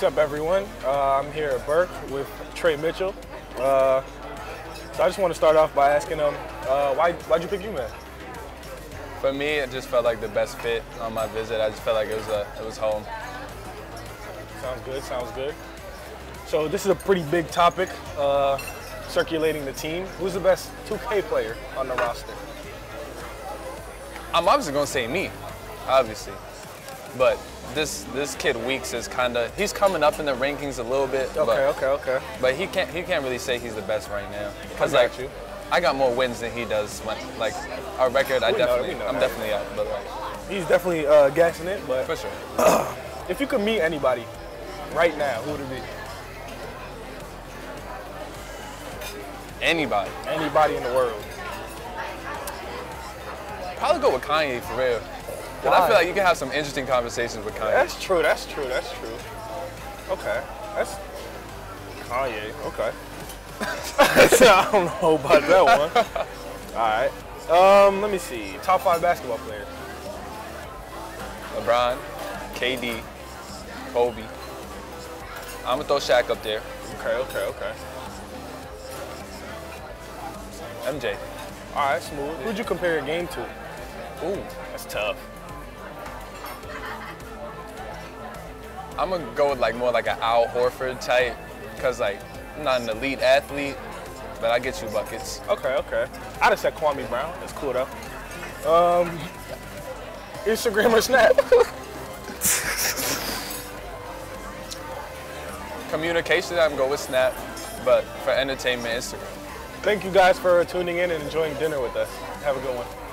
What's up, everyone? Uh, I'm here at Burke with Tre Mitchell. Uh, so I just want to start off by asking him, uh, why, why'd you pick UMass? For me, it just felt like the best fit on my visit. I just felt like it was a, it was home. Sounds good, sounds good. So this is a pretty big topic, uh, circulating the team. Who's the best 2K player on the roster? I'm obviously gonna say me, obviously, but this this kid Weeks is kind of he's coming up in the rankings a little bit. Okay, but, okay, okay. But he can't he can't really say he's the best right now because like you. I got more wins than he does. When like our record, I We know- definitely we know I'm that. definitely up, but like He's definitely uh, gassing it, but for sure. if you could meet anybody right now, who would it be? Anybody, Anybody in the world. probably go with Kanye for real. Cause Why? I feel like you can have some interesting conversations with Kanye. That's true, that's true, that's true. Okay, that's Kanye, okay. I don't know about that one. All right. Um, let me see. Top five basketball players. LeBron, KD, Kobe. I'm gonna throw Shaq up there. Okay, okay, okay. MJ. All right, smooth. Who'd you compare your game to? Ooh, That's tough. I'm gonna go with like more like an Al Horford type, cause like I'm not an elite athlete, but I get you buckets. Okay, okay. I'd have said Kwame Brown. That's cool though. Um, Instagram or Snap? Communication, I'm gonna go with Snap, but for entertainment, Instagram. Thank you guys for tuning in and enjoying dinner with us. Have a good one.